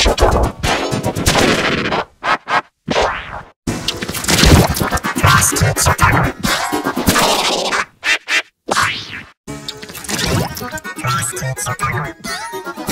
Shut up. Let's do